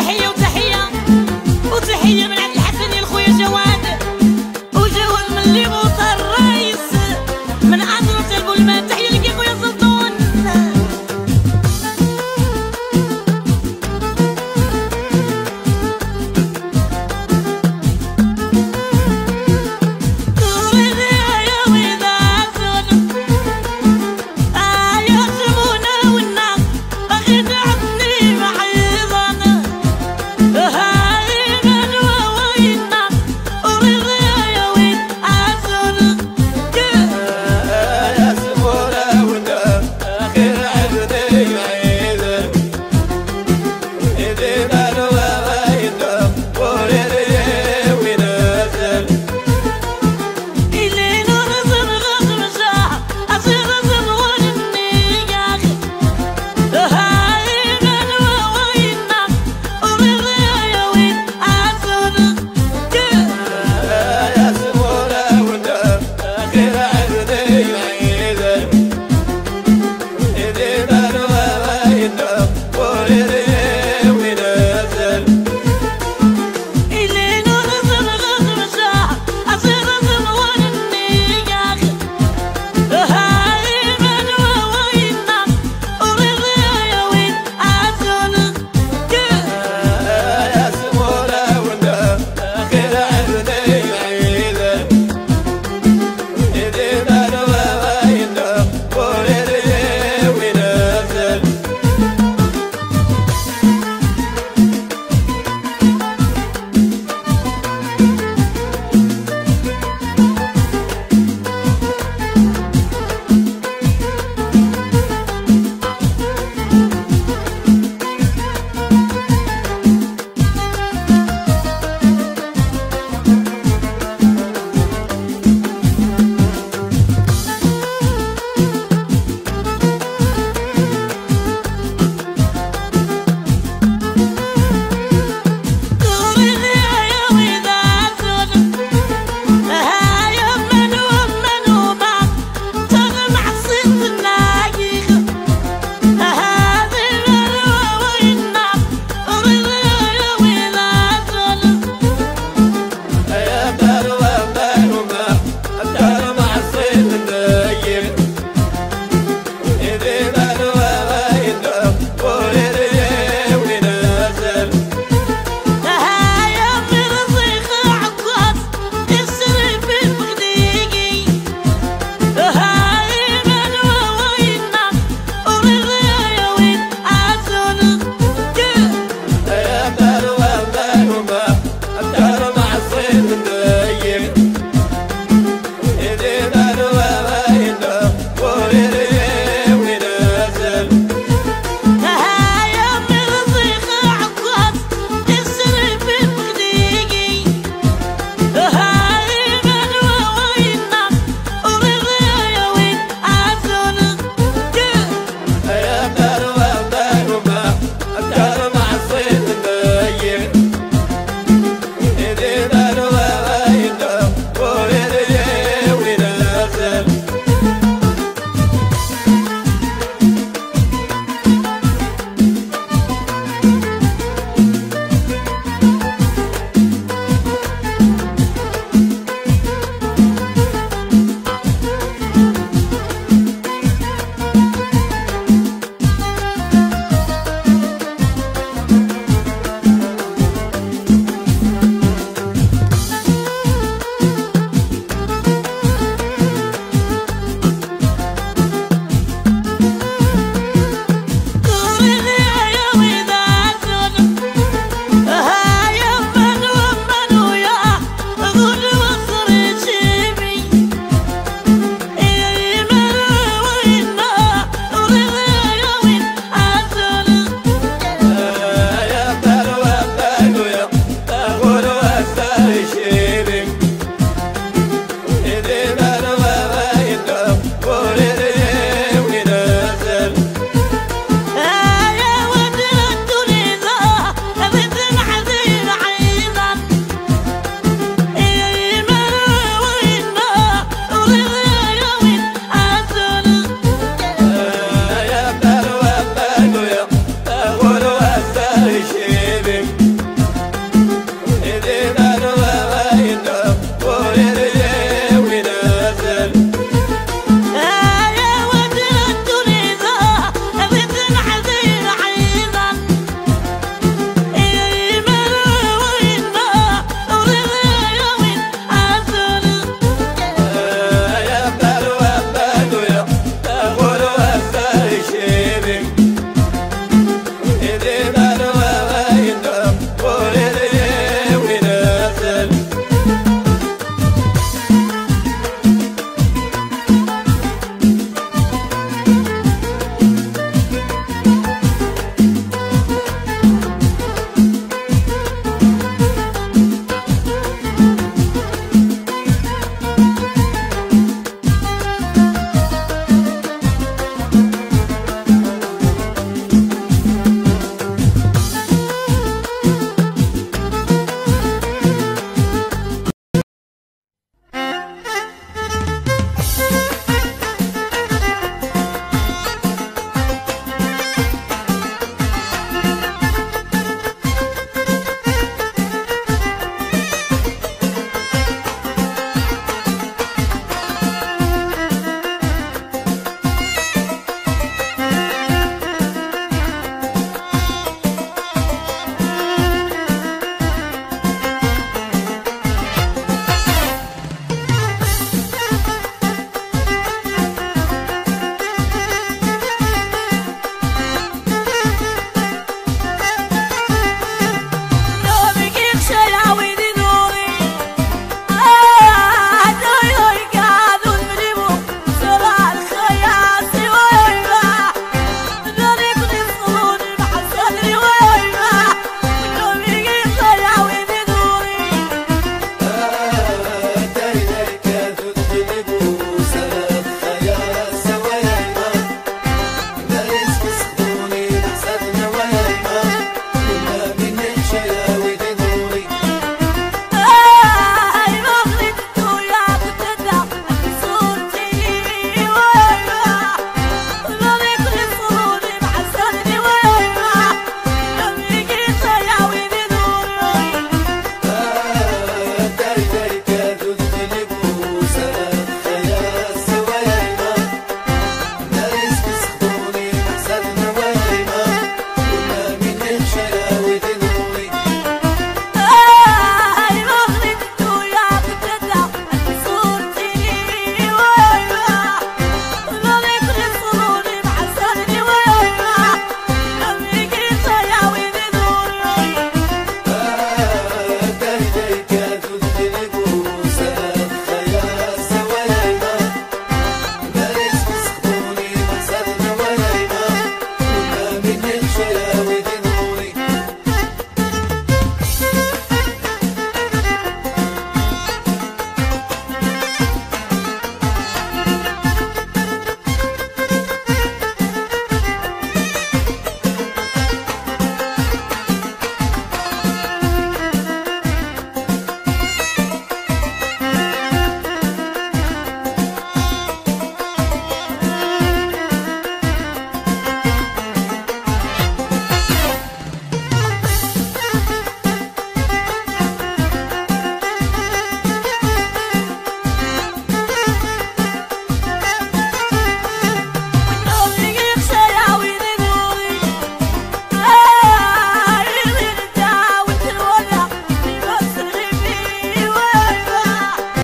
Hey.